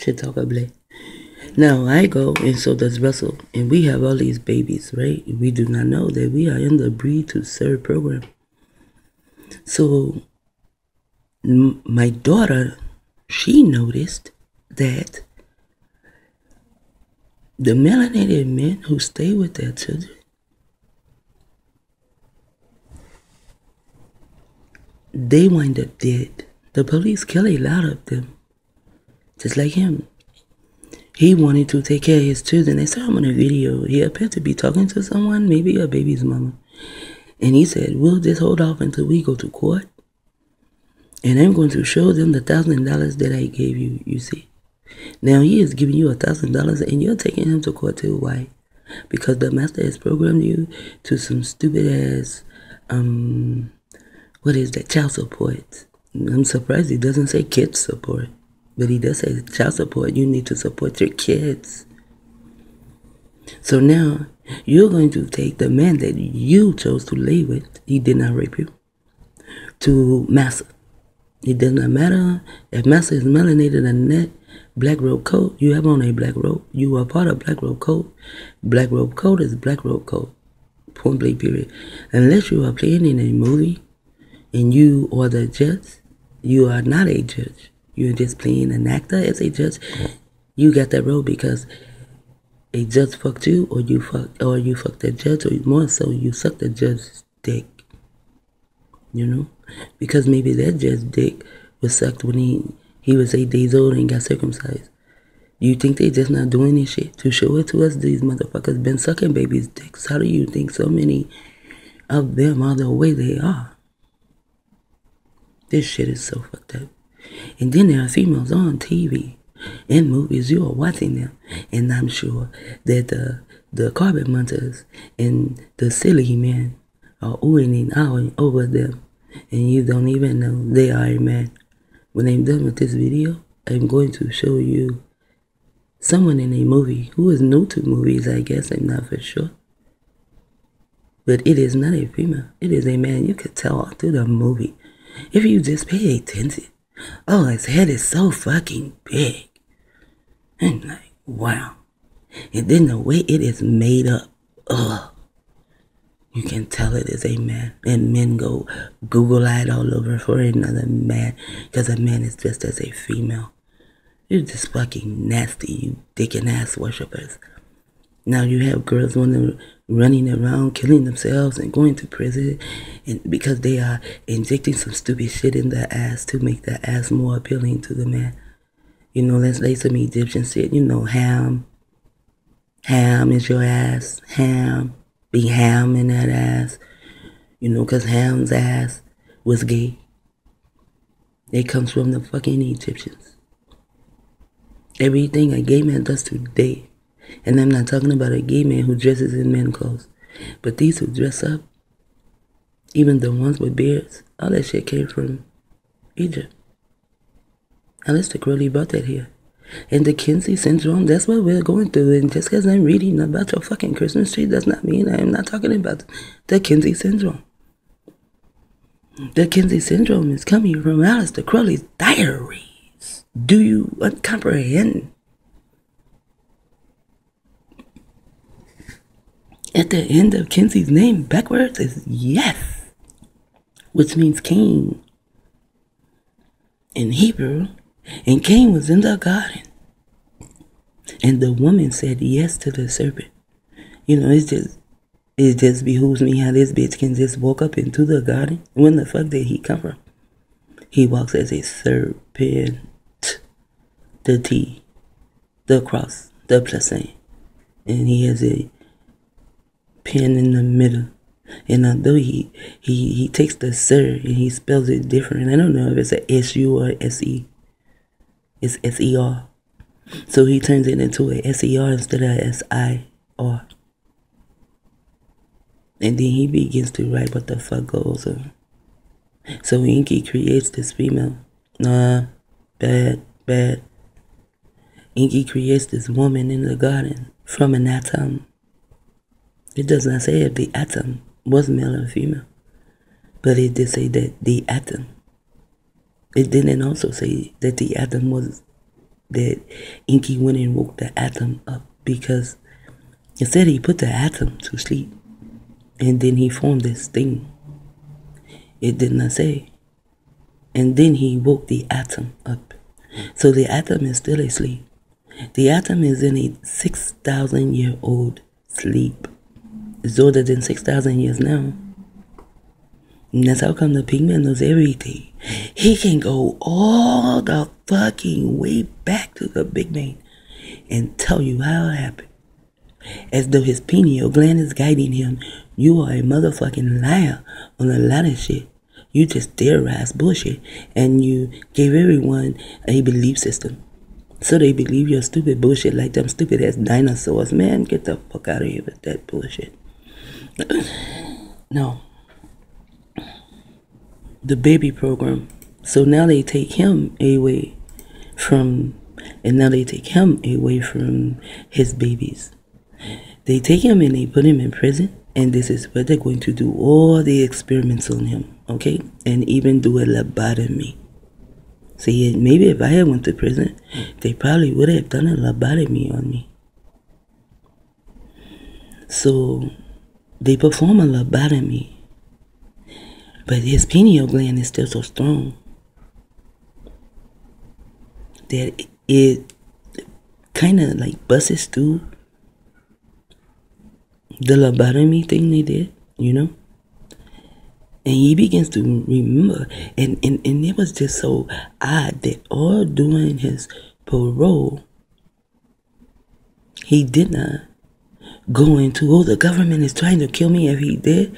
Shit Blake. Now I go and so does Russell, and we have all these babies, right? We do not know that we are in the breed to serve program. So my daughter, she noticed that the melanated men who stay with their children, they wind up dead. The police kill a lot of them, just like him. He wanted to take care of his children. They saw him on a video. He appeared to be talking to someone, maybe a baby's mama. And he said, We'll just hold off until we go to court. And I'm going to show them the thousand dollars that I gave you, you see. Now he is giving you a thousand dollars and you're taking him to court too. Why? Because the master has programmed you to some stupid ass um what is that? Child support. I'm surprised he doesn't say kid support. But he does say child support. You need to support your kids. So now you're going to take the man that you chose to lay with, he did not rape you, to Massa. It does not matter if Massa is melanated or not. Black robe coat, you have on a black robe. You are part of black robe coat. Black robe coat is black robe coat. Point blank period. Unless you are playing in a movie and you are the judge, you are not a judge. You're just playing an actor as a judge. You got that role because a judge fucked you or you fucked or you fucked the judge or more so you sucked the judge's dick. You know? Because maybe that judge's dick was sucked when he he was eight days old and got circumcised. You think they just not doing this shit to show it to us? These motherfuckers been sucking babies' dicks. How do you think so many of them are the way they are? This shit is so fucked up. And then there are females on TV and movies. You are watching them, and I'm sure that the the carpet monters and the silly men are oohing and ahhing over them, and you don't even know they are a man. When I'm done with this video, I'm going to show you someone in a movie who is new to movies, I guess, I'm not for sure. But it is not a female, it is a man. You could tell through the movie. If you just pay attention. Oh, his head is so fucking big. And like, wow. And then the way it is made up, ugh. You can tell it is a man. And men go Google eyed all over for another man because a man is dressed as a female. You're just fucking nasty, you dick and ass worshippers. Now you have girls running, running around, killing themselves and going to prison and because they are injecting some stupid shit in their ass to make their ass more appealing to the man. You know, let's lay some Egyptian shit. You know, ham. Ham is your ass. Ham be ham in that ass. You know, because Ham's ass was gay. It comes from the fucking Egyptians. Everything a gay man does today. And I'm not talking about a gay man who dresses in men clothes. But these who dress up, even the ones with beards, all that shit came from Egypt. Aleister Crowley brought that here. And the Kinsey syndrome, that's what we're going through. And just because I'm reading about your fucking Christmas tree does not mean I'm not talking about the Kinsey syndrome. The Kinsey syndrome is coming from Aleister Crowley's diaries. Do you comprehend? At the end of Kinsey's name, backwards is yes, which means king in Hebrew. And Cain was in the garden. And the woman said yes to the serpent. You know, it's just it just behooves me how this bitch can just walk up into the garden. When the fuck did he come from? He walks as a serpent. The T, the cross, the plus sign. And he has a pin in the middle. And although he he he takes the sir and he spells it different. I don't know if it's a S U or S E. It's S E R. So he turns it into a S E R instead of S I R. And then he begins to write what the fuck goes on. So Enki creates this female. Nah, bad, bad. Enki creates this woman in the garden from an atom. It does not say if the atom was male or female, but it did say that the atom. It didn't also say that the atom was that Enki went and woke the atom up because it said he put the atom to sleep and then he formed this thing. It did not say. And then he woke the atom up. So the atom is still asleep. The atom is in a 6,000 year old sleep. It's older than 6,000 years now. And that's how come the pigman knows everything. He can go all the fucking way back to the Big Bang and tell you how it happened. As though his pineal gland is guiding him. You are a motherfucking liar on a lot of shit. You just theorize bullshit and you gave everyone a belief system. So they believe your stupid bullshit like them stupid ass dinosaurs. Man, get the fuck out of here with that bullshit. no. The baby program. So now they take him away from, and now they take him away from his babies. They take him and they put him in prison, and this is where they're going to do all the experiments on him, okay? And even do a lobotomy. See, maybe if I had went to prison, they probably would have done a lobotomy on me. So they perform a lobotomy, but his pineal gland is still so strong that it kind of like busts through the lobotomy thing they did, you know? And he begins to remember. And, and, and it was just so odd that all during his parole, he did not go to, oh, the government is trying to kill me. If he did,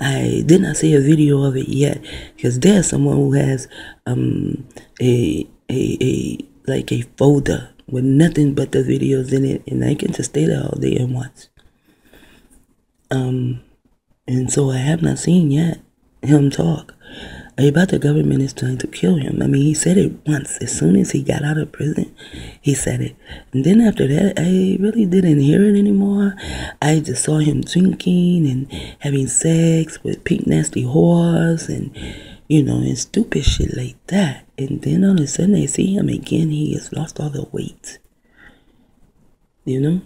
I did not see a video of it yet. Because there's someone who has um, a, a, a, like a folder with nothing but the videos in it. And I can just stay there all day and watch. Um, and so I have not seen yet him talk about the government is trying to kill him. I mean, he said it once. As soon as he got out of prison, he said it. And then after that, I really didn't hear it anymore. I just saw him drinking and having sex with pink nasty whores and, you know, and stupid shit like that. And then all of a sudden I see him again. He has lost all the weight. You know?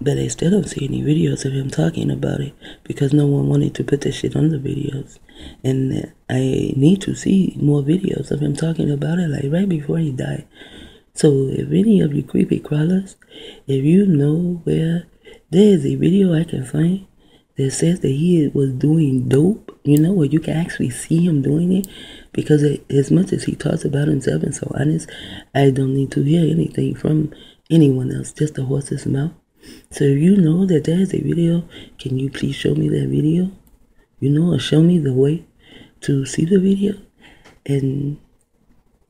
But I still don't see any videos of him talking about it because no one wanted to put this shit on the videos. And I need to see more videos of him talking about it, like right before he died. So if any of you creepy crawlers, if you know where there is a video I can find that says that he was doing dope, you know, where you can actually see him doing it, because as much as he talks about himself and so honest, I don't need to hear anything from anyone else, just the horse's mouth. So if you know that there is a video, can you please show me that video? You know, or show me the way to see the video. And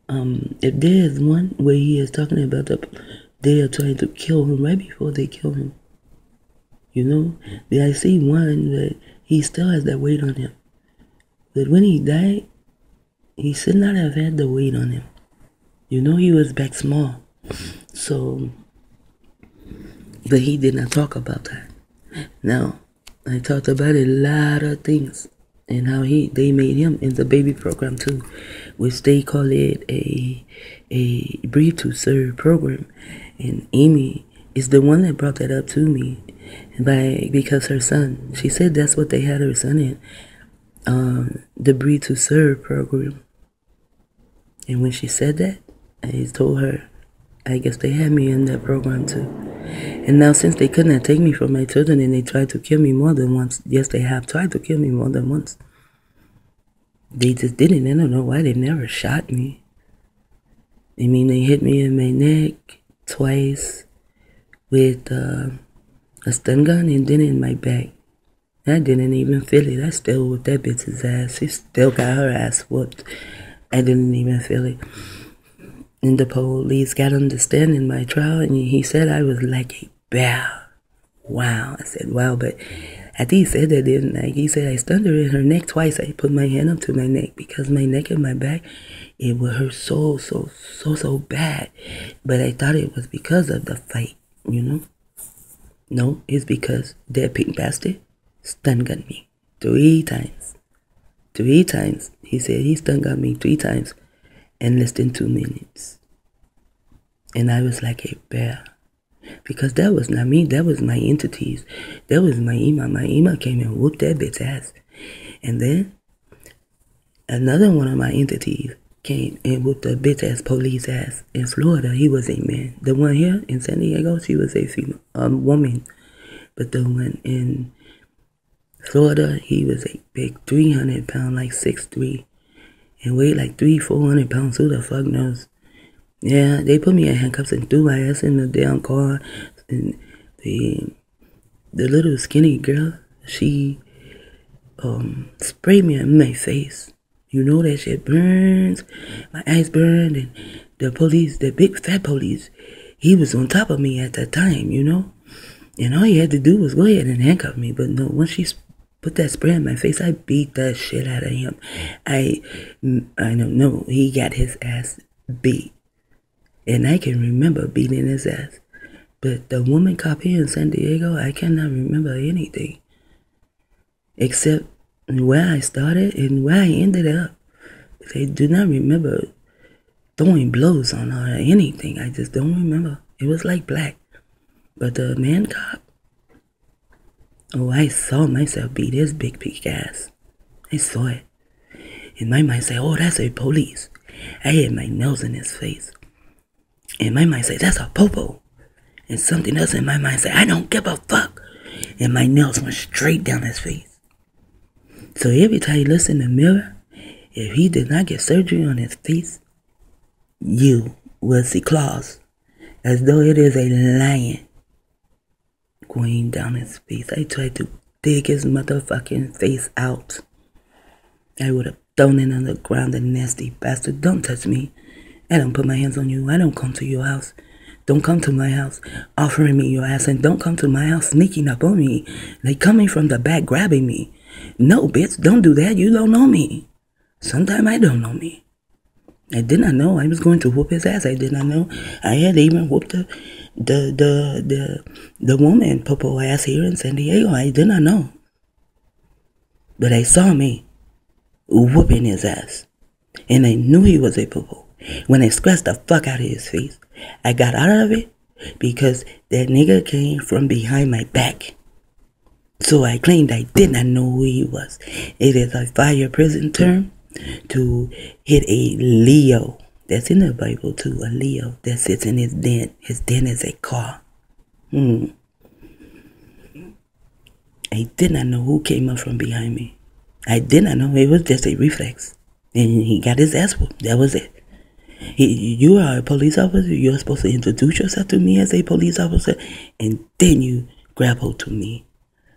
um, if there is one where he is talking about the, they are trying to kill him right before they kill him. You know, I see one that he still has that weight on him. But when he died, he should not have had the weight on him. You know, he was back small. So but he did not talk about that. Now, I talked about a lot of things and how he they made him in the baby program too, which they call it a a breathe to serve program. And Amy is the one that brought that up to me by because her son she said that's what they had her son in. Um, the breathe to serve program. And when she said that, I told her I guess they had me in that program too. And now since they couldn't take me from my children and they tried to kill me more than once, yes, they have tried to kill me more than once. They just didn't. I don't know why they never shot me. I mean, they hit me in my neck twice with uh, a stun gun and then in my back. I didn't even feel it. I still whooped that bitch's ass. She still got her ass whooped. I didn't even feel it. And the police got him to stand in my trial, and he said I was like a bear. Wow. I said, wow, but I after he said that, then like he said I stunned her in her neck twice. I put my hand up to my neck because my neck and my back, it would hurt so, so, so, so bad. But I thought it was because of the fight, you know? No, it's because that pink bastard stun gunned me three times. Three times. He said he stun gunned me three times. in less than two minutes. And I was like a bear. Because that was not me, that was my entities. That was my Ima. My Ima came and whooped that bitch ass. And then another one of my entities came and whooped the bitch ass police ass in Florida. He was a man. The one here in San Diego, she was a female, a woman. But the one in Florida, he was a big 300 pound, like six three, and weighed like three, 400 pounds. Who the fuck knows? Yeah, they put me in handcuffs and threw my ass in the damn car. And the the little skinny girl, she um sprayed me in my face. You know that shit burns. My eyes burned and the police, the big fat police, he was on top of me at that time, you know? And all he had to do was go ahead and handcuff me. But no, once she put that spray in my face, I beat that shit out of him. I, I don't know. He got his ass beat. And I can remember beating his ass. But the woman cop here in San Diego, I cannot remember anything. Except where I started and where I ended up. I do not remember throwing blows on her or anything. I just don't remember. It was like black. But the man cop, oh, I saw myself beat his big pig ass. I saw it. And my mind said, oh, that's a police. I hit my nose in his face. And my mind say, that's a popo. And something else in my mind say, I don't give a fuck. And my nails went straight down his face. So every time he looks in the mirror, if he did not get surgery on his face, you will see claws as though it is a lion going down his face. I tried to dig his motherfucking face out. I would have thrown it on the ground, the nasty bastard. Don't touch me. I don't put my hands on you. I don't come to your house. Don't come to my house offering me your ass and don't come to my house sneaking up on me. Like coming from the back grabbing me. No, bitch, don't do that. You don't know me. Sometime I don't know me. I did not know I was going to whoop his ass. I did not know I had even whooped the the the the, the woman popo ass here in San Diego. I did not know. But I saw me whooping his ass. And I knew he was a popo. When they scratched the fuck out of his face, I got out of it because that nigga came from behind my back. So I claimed I did not know who he was. It is a fire prison term to hit a Leo. That's in the Bible too, a Leo that sits in his den. His den is a car. Hmm. I did not know who came up from behind me. I did not know. It was just a reflex. And he got his ass whooped. That was it. You are a police officer. You're supposed to introduce yourself to me as a police officer. And then you grab hold to me.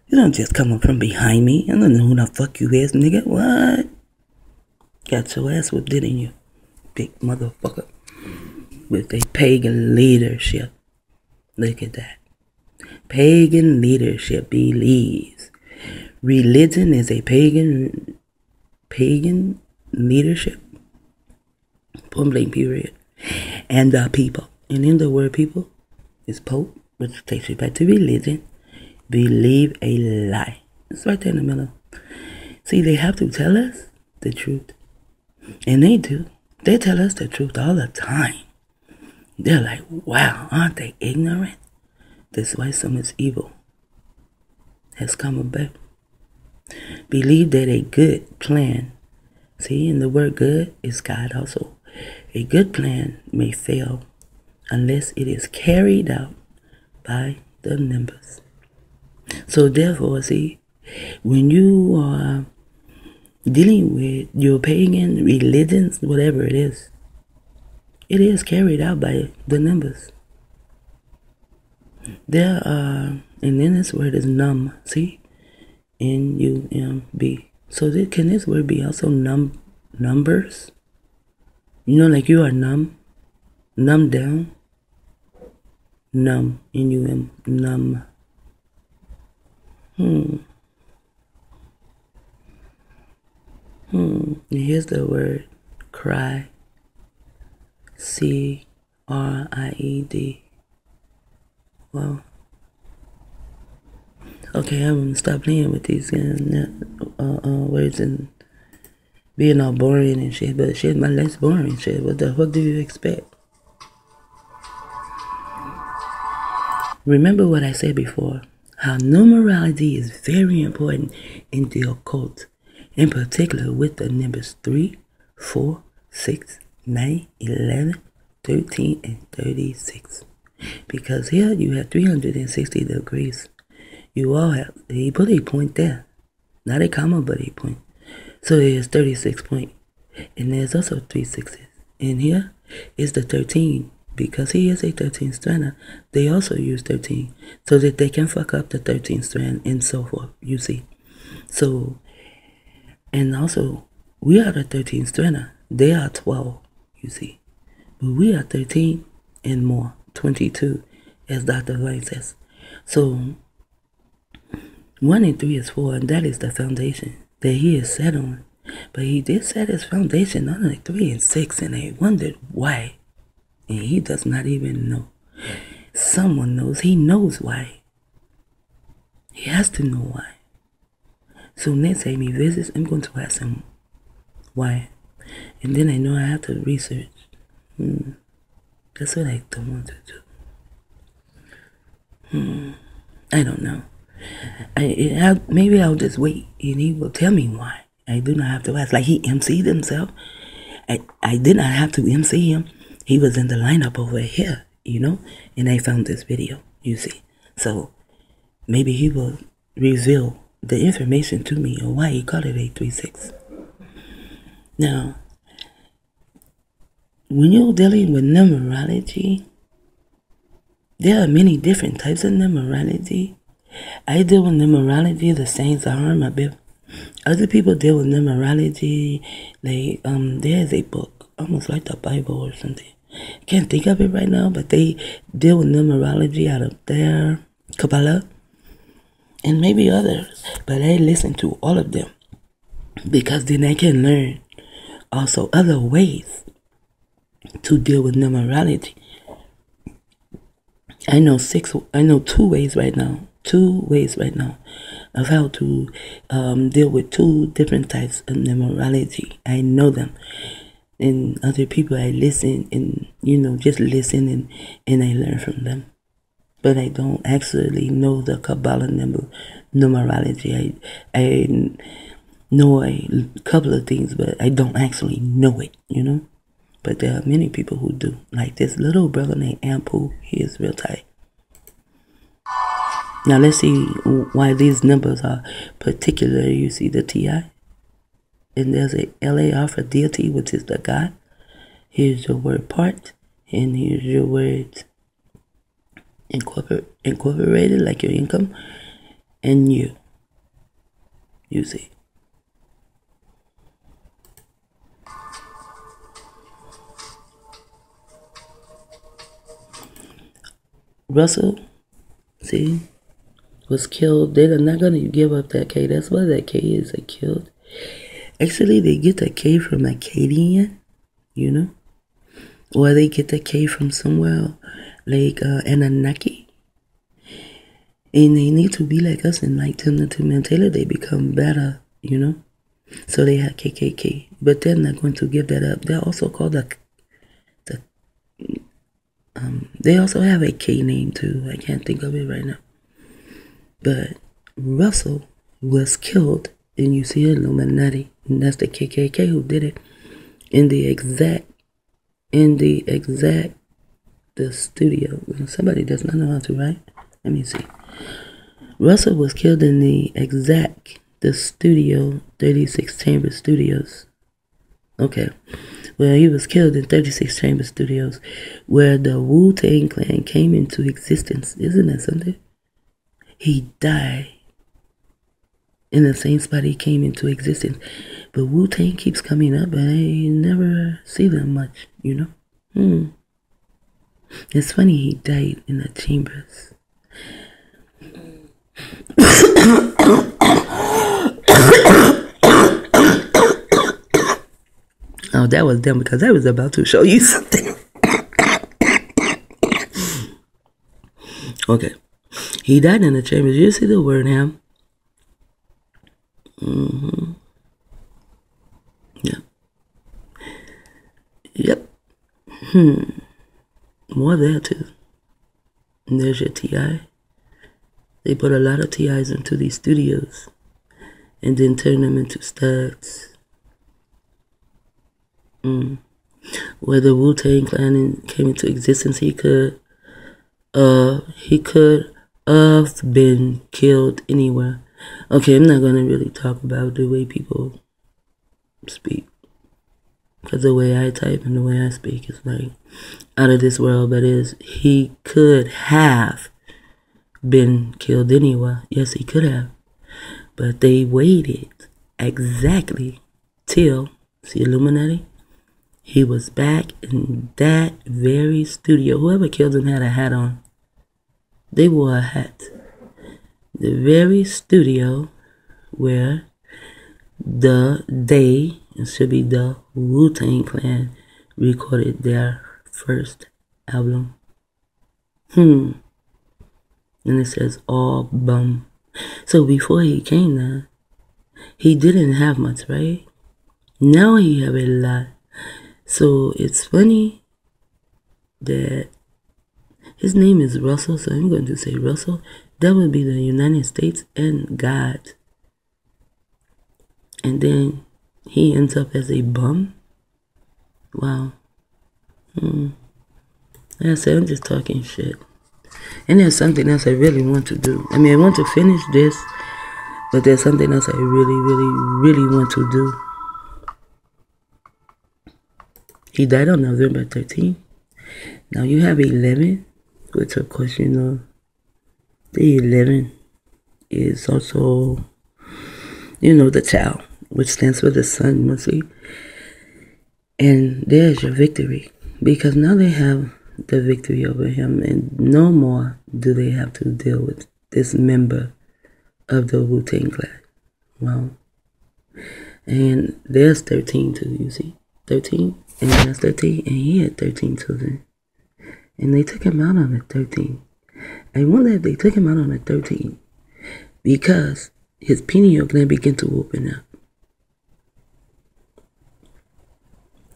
You don't just come up from behind me. I don't know who the fuck you is, nigga. What? Got your ass whipped, didn't you? Big motherfucker. With a pagan leadership. Look at that. Pagan leadership believes religion is a pagan pagan leadership. Point blank period. And the people. And in the word people is Pope, which takes you back to religion believe a lie. It's right there in the middle. See, they have to tell us the truth. And they do. They tell us the truth all the time. They're like, wow, aren't they ignorant? That's why so much evil has come about. Believe that a good plan, see, in the word good is God also. A good plan may fail unless it is carried out by the members. So therefore, see, when you are dealing with your pagan religions, whatever it is, it is carried out by the numbers. There are, and then this word is numb. See, N U M B. So this, can this word be also num numbers? You know, like you are numb, numb down, numb, in N U M, numb. Hmm. Hmm. Here's the word cry. C R I E D. Well. Okay, I'm gonna stop playing with these uh, uh, words and being all boring and shit, but shit, my life's boring shit. What the fuck do you expect? Remember what I said before how numerology is very important in the occult, in particular with the numbers 3, 4, 6, 9, 11, 13, and 36. Because here you have 360 degrees. You all have, he put a point there. Not a comma, but a point. So there's 36 point. And there's also three sixes. And here is the 13 because he is a 13 strander, they also use 13 so that they can fuck up the 13 strand and so forth, you see. So, and also, we are the 13 strander, they are 12, you see. But we are 13 and more, 22, as Dr. White says. So, 1 and 3 is 4, and that is the foundation that he is set on. But he did set his foundation on a 3 and 6, and they wondered why and he does not even know. Someone knows. He knows why. He has to know why. So next time he visits, I'm going to ask him why. And then I know I have to research. Hmm. That's what I don't want to do. Hmm. I don't know. I, maybe I'll just wait and he will tell me why. I do not have to ask. Like he MC'd himself. I, I did not have to MC him he was in the lineup over here, you know, and I found this video, you see. So maybe he will reveal the information to me or why he called it 836. Now, when you're dealing with numerology, there are many different types of numerology. I deal with numerology, the saints are my bib. Other people deal with numerology, like um, there's a book, almost like the Bible or something. I can't think of it right now, but they deal with numerology out of their Kabbalah and maybe others. But I listen to all of them because then I can learn also other ways to deal with numerology. I know six. I know two ways right now. Two ways right now of how to um, deal with two different types of numerology. I know them, and other people I listen and you know just listen and and I learn from them. But I don't actually know the Kabbalah number numerology. I I know a couple of things, but I don't actually know it. You know. But there are many people who do. Like this little brother named Ampu, he is real tight. Now let's see why these numbers are particular. You see the TI and there's a LAR for deity, which is the God. Here's your word part, and here's your incorporate, incorporated, like your income, and you. You see. Russell, see, was killed. They're not going to give up that K. That's why that K is a killed. Actually, they get the K from Akkadian, you know, or they get the K from somewhere like uh, Anunnaki. And they need to be like us and like them to until they become better, you know. So they have KKK, but they're not going to give that up. They're also called the, the um, they also have a K name too. I can't think of it right now. But Russell was killed you see Illuminati, and that's the KKK who did it. In the exact, in the exact, the studio. Somebody does not know how to write. Let me see. Russell was killed in the exact, the studio, 36 Chamber Studios. Okay. Well, he was killed in 36 Chamber Studios, where the Wu Tang Clan came into existence. Isn't that something? He died in the same spot he came into existence. But Wu Tang keeps coming up, but I never see them much, you know? Hmm. It's funny he died in the chambers. oh, that was dumb because I was about to show you something. okay. He died in the chambers. You see the word ham? Mm-hmm. Yeah. Yep. Hmm. More there too. And there's your TI. They put a lot of TIs into these studios and then turn them into studs. Mm. Where the Wu Tang Clan came into existence, he could, uh, he could have been killed anywhere. Okay, I'm not gonna really talk about the way people speak, because the way I type and the way I speak is like out of this world. But is he could have been killed anywhere? Yes, he could have, but they waited exactly till see Illuminati he was back in that very studio. Whoever killed him had a hat on. They wore a hat. The very studio where the they it should be the Wu Tang Clan recorded their first album. Hmm. And it says all bum. So before he came there, he didn't have much, right? Now he have a lot. So it's funny that his name is Russell, so I'm going to say Russell. That would be the United States and God. And then he ends up as a bum. Wow. Hmm. Like I said, I'm just talking shit. And there's something else I really want to do. I mean, I want to finish this, but there's something else I really, really, really want to do. He died on November 13th. Now you have 11, which of course you know the 11 is also, you know, the child, which stands for the sun, mostly. And there's your victory because now they have the victory over him, and no more do they have to deal with this member of the Wu Tang Clan. Well, and there's 13 too, you see. 13 and has 13 and he had 13 children and they took him out on the 13 I wonder if they took him out on the 13 because his pineal gland began to open up.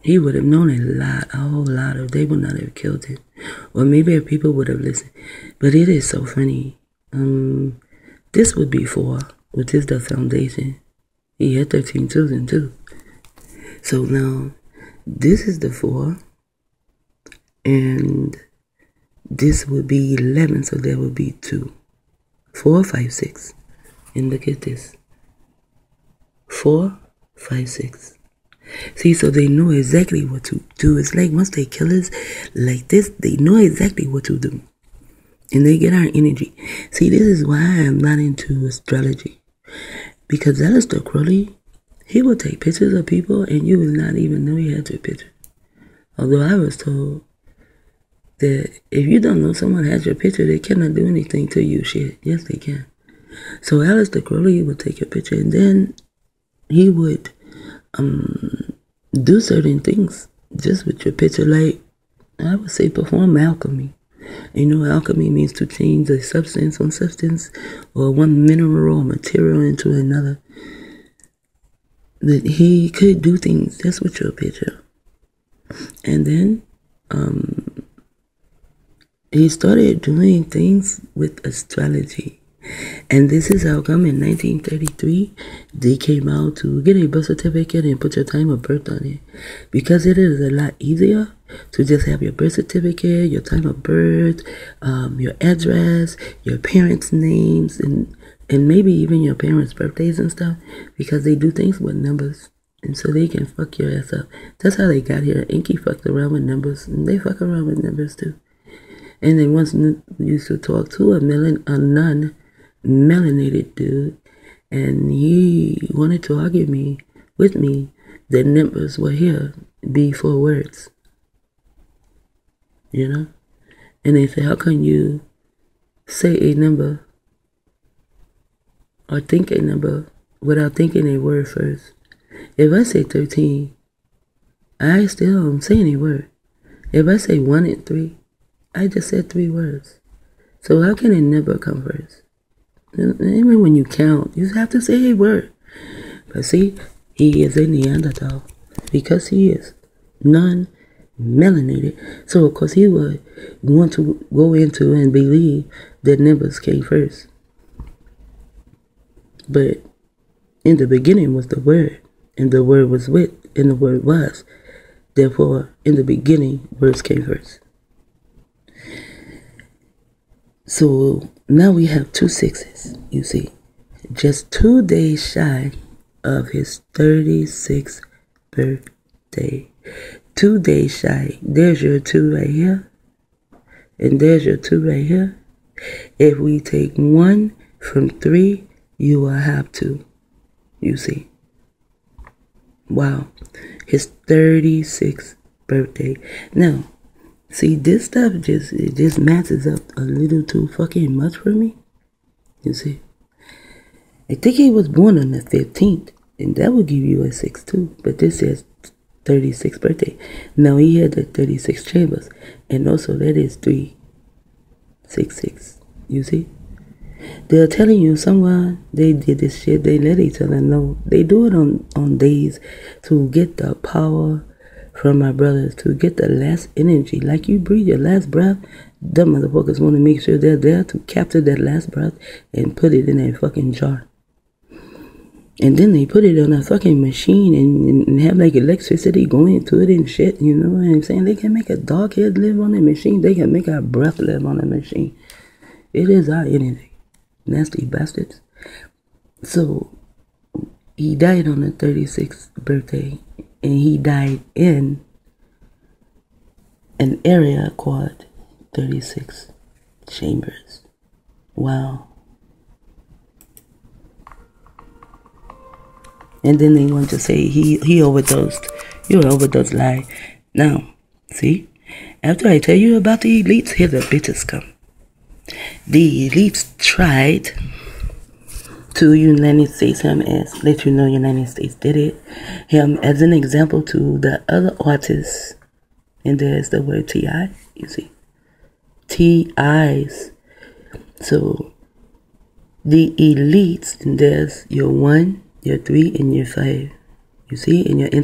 He would have known a lot a whole lot of they would not have killed him. Or maybe if people would have listened. But it is so funny. Um this would be for which is the foundation. He had 13 children too. So now this is the 4. And this would be 11, so there would be 2. 4, 5, 6. And look at this. 4, 5, 6. See, so they know exactly what to do. It's like once they kill us like this, they know exactly what to do. And they get our energy. See, this is why I'm not into astrology. Because Aleister Crowley he will take pictures of people and you will not even know he had your picture. Although I was told that if you don't know someone has your picture, they cannot do anything to you. Shit. Yes, they can. So Aleister Crowley would take your picture and then he would um, do certain things just with your picture. Like, I would say perform alchemy. You know, alchemy means to change a substance on substance or one mineral or material into another that he could do things just with your picture. And then um, he started doing things with astrology. And this is how come in 1933 they came out to get a birth certificate and put your time of birth on it. Because it is a lot easier to just have your birth certificate, your time of birth, um, your address, your parents' names, and and maybe even your parents' birthdays and stuff because they do things with numbers. And so they can fuck your ass up. That's how they got here. Enki fucked around with numbers, and they fuck around with numbers too. And they once used to talk to a melon, a nun, melanated dude, and he wanted to argue me with me that numbers were here before words. You know, and they said, "How can you say a number or think a number without thinking a word first. If I say 13, I still don't say any word. If I say 1 and 3, I just said three words. So how can a never come first? Even when you count, you have to say a word. But see, he is a Neanderthal because he is. None melanated. So of course he would want to go into and believe that numbers came first. But in the beginning was the word, and the word was with, and the word was. Therefore, in the beginning, words came first. So now we have two sixes, you see. Just two days shy of his 36th birthday. Two days shy. There's your two right here. And there's your two right here. If we take one from three, you will have two. You see. Wow. His 36th birthday. Now, see, this stuff just, it just matches up a little too fucking much for me. You see. I think he was born on the 15th, and that would give you a 6 too. But this says 36th birthday. Now he had the 36 chambers, and also that is 366. You see? They're telling you someone they did this shit. They let each other know. They do it on, on days to get the power from my brothers, to get the last energy. Like you breathe your last breath, the motherfuckers want to make sure they're there to capture that last breath and put it in a fucking jar. And then they put it on a fucking machine and, and have like electricity going to it and shit. You know what I'm saying? They can make a dog head live on a machine. They can make our breath live on a machine. It is our energy nasty bastards. So he died on the 36th birthday, and he died in an area called 36 Chambers. Wow. And then they want to say he, he overdosed. You overdosed lie. Now, see? After I tell you about the elites, here the bitches come the elites tried to United States him as let you know United States did it. Him as an example to the other artists. And there's the word T.I. You see. T.I.'s. So the elites, and there's your one, your three, and your five. You see, in your inter